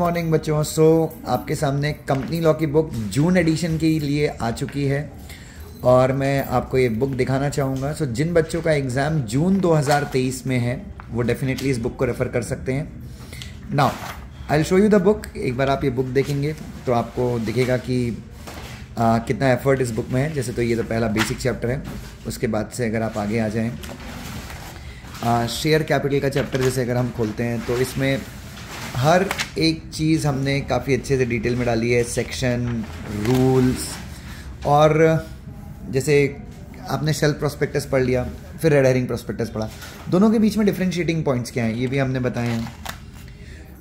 Morning बच्चों। So आपके सामने कंपनी लॉ की बुक जून एडिशन के लिए आ चुकी है और मैं आपको ये बुक दिखाना चाहूँगा। सो so, जिन बच्चों का एग्ज़ाम जून 2023 में है वो डेफिनेटली इस बुक को रेफ़र कर सकते हैं। Now I show you the book एक बार आप ये बुक देखेंगे तो आपको दिखेगा कि आ, कितना एफर्ट इस बुक में है। जैसे तो ये तो पहला बेसिक चैप्टर है। उसके बाद से अगर आप आगे आ जाएँ शेयर कैपिटल का चैप्टर जैसे अगर हम खोलते हैं तो इसमें हर एक चीज़ हमने काफ़ी अच्छे से डिटेल में डाली है सेक्शन रूल्स और जैसे आपने शेल्फ प्रोस्पेक्टस पढ़ लिया, फिर रेड हेरिंग प्रोस्पेक्टस पढ़ा, दोनों के बीच में डिफ्रेंशिएटिंग पॉइंट्स क्या हैं, ये भी हमने बताए हैं।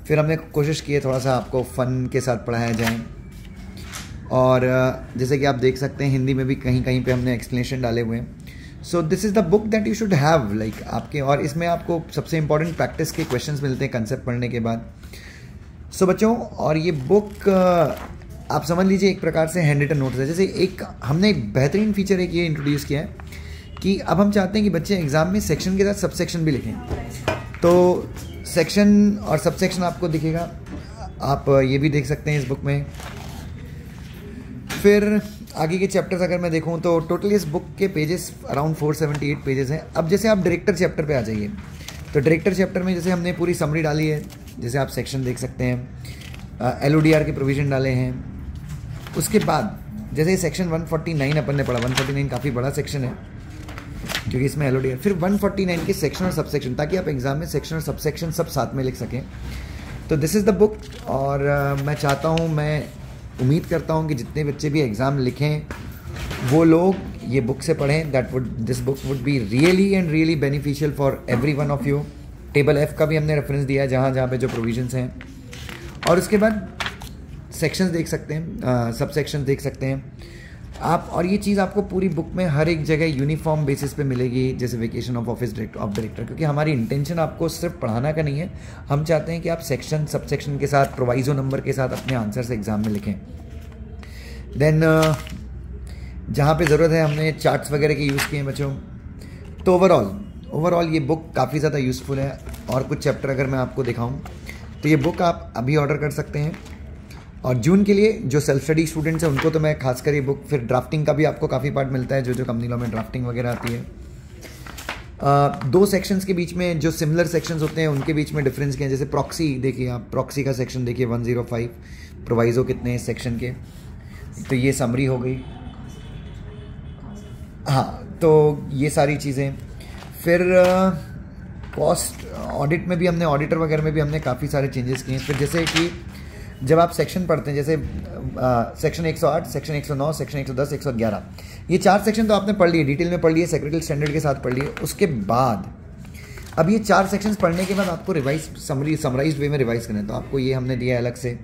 फिर हमने कोशिश की है थोड़ा सा आपको फ़न के साथ पढ़ाया जाए, और जैसे कि आप देख सकते हैं, हिंदी में भी कहीं कहीं पे हमने एक्सप्लेनेशन डाले हुए हैं। So this is the book that you should have like आपके और इसमें आपको सबसे इंपॉर्टेंट प्रैक्टिस के क्वेश्चन मिलते हैं कंसेप्ट पढ़ने के बाद। सो so, बच्चों और ये बुक आप समझ लीजिए एक प्रकार से हैंड रिटन नोट्स है। जैसे एक हमने एक बेहतरीन फीचर एक ये इंट्रोड्यूस किया है कि अब हम चाहते हैं कि बच्चे एग्ज़ाम में सेक्शन के साथ सब सेक्शन भी लिखें। तो सेक्शन और सब सेक्शन आपको दिखेगा। आप ये भी देख सकते हैं इस बुक में। फिर आगे के चैप्टर्स अगर मैं देखूँ तो टोटली इस बुक के पेजेस अराउंड 478 पेजेस हैं। अब जैसे आप डायरेक्टर चैप्टर पे आ जाइए तो डायरेक्टर चैप्टर में जैसे हमने पूरी समरी डाली है जैसे आप सेक्शन देख सकते हैं एलओडीआर के प्रोविज़न डाले हैं। उसके बाद जैसे सेक्शन 149 अपन ने पढ़ा 149 काफ़ी बड़ा सेक्शन है क्योंकि इसमें एलओडीआर फिर 149 के सेक्शन और सबसेक्शन ताकि आप एग्ज़ाम में सेक्शन और सब सेक्शन सब साथ में लिख सकें। तो दिस इज़ द बुक और uh, मैं चाहता हूँ मैं उम्मीद करता हूँ कि जितने बच्चे भी एग्ज़ाम लिखें, वो लोग ये बुक से पढ़ें that would this book would be really and really beneficial for every one of you table F का भी हमने रेफरेंस दिया है, जहाँ जहाँ पे जो प्रोविजंस हैं। और उसके बाद सेक्शंस देख सकते हैं सब सेक्शंस देख सकते हैं। आप और ये चीज़ आपको पूरी बुक में हर एक जगह यूनिफॉर्म बेसिस पे मिलेगी जैसे vacation of office director of director क्योंकि हमारी इंटेंशन आपको सिर्फ़ पढ़ाना का नहीं है। हम चाहते हैं कि आप सेक्शन सब सेक्शन के साथ प्रोवाइजो नंबर के साथ अपने आंसर्स एग्ज़ाम में लिखें। देन uh, जहाँ पे ज़रूरत है हमने चार्ट्स वगैरह के यूज़ किए हैं बच्चों। तो ओवरऑल ओवरऑल ये बुक काफ़ी ज़्यादा यूज़फुल है और कुछ चैप्टर अगर मैं आपको दिखाऊँ तो ये बुक आप अभी ऑर्डर कर सकते हैं। और जून के लिए जो सेल्फ स्टडी स्टूडेंट्स हैं उनको तो मैं खासकर ये बुक फिर ड्राफ्टिंग का भी आपको काफ़ी पार्ट मिलता है जो जो कंपनी लॉ में ड्राफ्टिंग वगैरह आती है। Uh, दो सेक्शंस के बीच में जो सिमिलर सेक्शंस होते हैं उनके बीच में डिफरेंस क्या है? जैसे प्रॉक्सी देखिए आप प्रॉक्सी का सेक्शन देखिए 105 प्रोवाइजो कितने हैं सेक्शन के? तो ये समरी हो गई। हाँ तो ये सारी चीज़ें। फिर कॉस्ट ऑडिट में भी हमने ऑडिटर वगैरह में भी हमने काफ़ी सारे चेंजेस किए हैं। फिर जैसे कि जब आप सेक्शन पढ़ते हैं जैसे सेक्शन 108, सेक्शन 109, सेक्शन 110, 111 ये चार सेक्शन तो आपने पढ़ लिए डिटेल में पढ़ लिए सेक्रेटरी स्टैंडर्ड के साथ पढ़ लिए। उसके बाद अब ये चार सेक्शंस पढ़ने के बाद आपको रिवाइज समरी समराइज वे में रिवाइज करना है। तो आपको ये हमने दिया अलग से।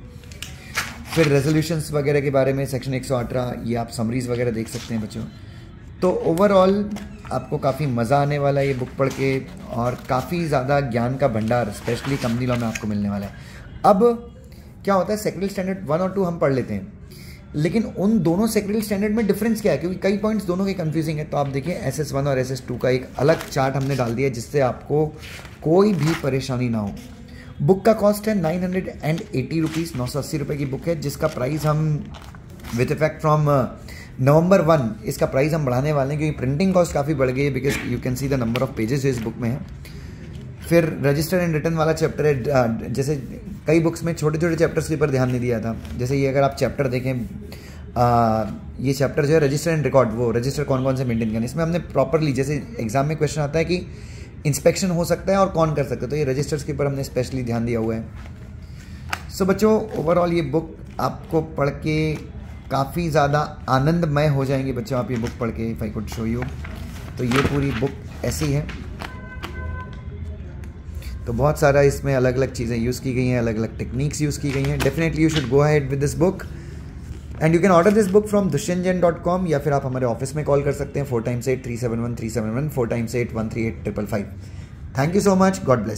फिर रेजोल्यूशंस वगैरह के बारे में सेक्शन 118 ये आप समरीज वगैरह देख सकते हैं बच्चों। तो ओवरऑल आपको काफ़ी मज़ा आने वाला है ये बुक पढ़ के और काफ़ी ज़्यादा ज्ञान का भंडार स्पेशली कंपनी लॉ में आपको मिलने वाला है। अब क्या होता है सेक्रेटरी स्टैंडर्ड वन और टू हम पढ़ लेते हैं। लेकिन उन दोनों सेक्रेटरी स्टैंडर्ड में डिफरेंस क्या है? क्योंकि कई पॉइंट्स दोनों के कंफ्यूजिंग है तो आप देखिए एस एस वन और एस एस टू का एक अलग चार्ट हमने डाल दिया जिससे आपको कोई भी परेशानी ना हो। बुक का कॉस्ट है nine hundred and eighty rupees नौ सौ अस्सी रुपये की बुक है, जिसका प्राइस हम with effect from November one इसका प्राइस हम बढ़ाने वाले हैं, क्योंकि प्रिंटिंग कॉस्ट काफ़ी बढ़ गई है because you can see the number of pages इस बुक में है। फिर रजिस्टर एंड रिटर्न वाला चैप्टर है जैसे कई बुक्स में छोटे छोटे चैप्टर्स के ऊपर ध्यान नहीं दिया था। जैसे ये अगर आप चैप्टर देखें आ, ये चैप्टर जो है रजिस्टर एंड रिकॉर्ड वो रजिस्टर कौन कौन से मेंटेन करना। इसमें हमने प्रॉपरली जैसे एग्ज़ाम में क्वेश्चन आता है कि इंस्पेक्शन हो सकता है और कौन कर सकता है तो ये रजिस्टर्स के ऊपर हमने स्पेशली ध्यान दिया हुआ है। सो so, बच्चों ओवरऑल ये बुक आपको पढ़ के काफ़ी ज़्यादा आनंदमय हो जाएँगे बच्चों आप ये बुक पढ़ के if I could show you तो ये पूरी बुक ऐसी है। तो बहुत सारा इसमें अलग अलग चीज़ें यूज़ की गई हैं अलग अलग टेक्निक्स यूज़ की गई हैं। Definitely you should go head with this book and you can order this book from दुष्यंजन dot com या फिर आप हमारे ऑफ़िस में कॉल कर सकते हैं four times eight three seven one three seven one four times eight one three eight triple five thank you so much God bless